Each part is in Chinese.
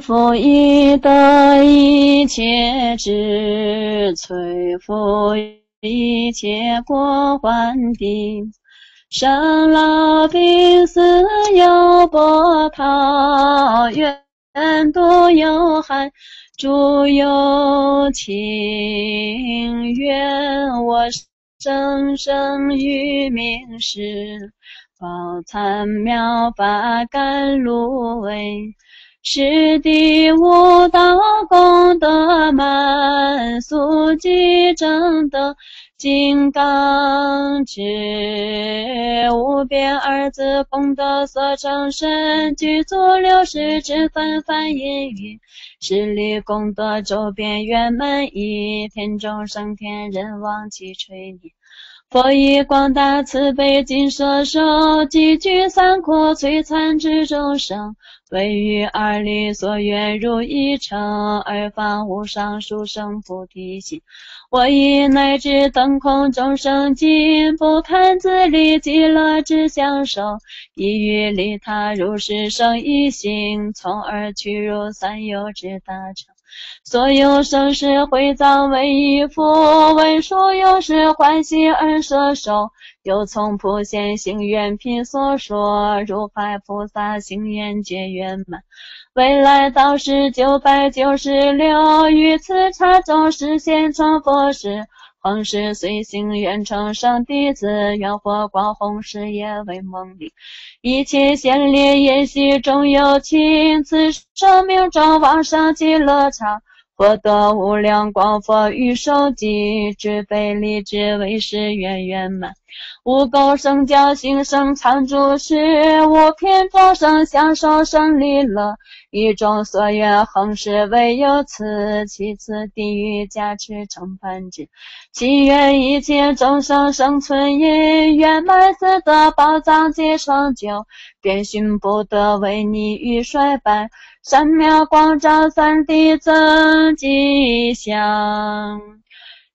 复以得一切智，摧伏一切过患地。生老病死有波涛，怨毒有害，诸有情。愿我生生于明时，宝参妙法甘露味。是第五道功德满，速记正德金刚智，无边二字功德所成身，具足六十之分梵音语，十力功德周边圆满一天众生天人王齐垂念。佛以广大慈悲尽摄受，积聚三苦摧残之众生，为于二力所愿如一成，而发无上殊胜菩提心。我以乃至等空众生尽，不贪自利极乐之享受，亦于利他如是生一心，从而去入三有之大成。所有生世会葬为一佛为所有时欢喜而舍受。又从普贤行愿品所说，如海菩萨行愿皆圆满。未来道是九百九十六，于此刹中实现成佛时。恒时随行愿成圣弟子，愿火光弘誓业为梦里。一切先烈宴席中有情，此生命中往生极乐场。获得无量光佛与受记，智悲力智为誓愿圆满。无垢生教心生常住世，无偏众生享受生利乐。一众所愿恒时唯有此，其次地狱加持成办之。祈愿一切众生生存因圆满四德宝藏皆成就，遍寻不得为你遇衰败。三妙光照三地增吉祥，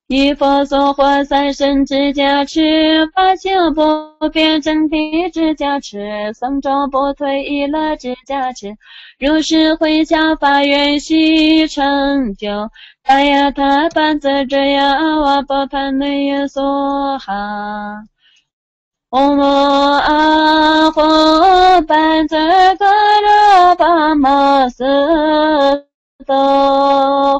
以佛所获三身之加持，法性不变真谛之加持，僧众不退一乐之加持，如是回向法愿悉成就。达雅他班则这样阿瓦波盘内耶梭哈。嗡嘛啊吽，班则格热巴玛斯哆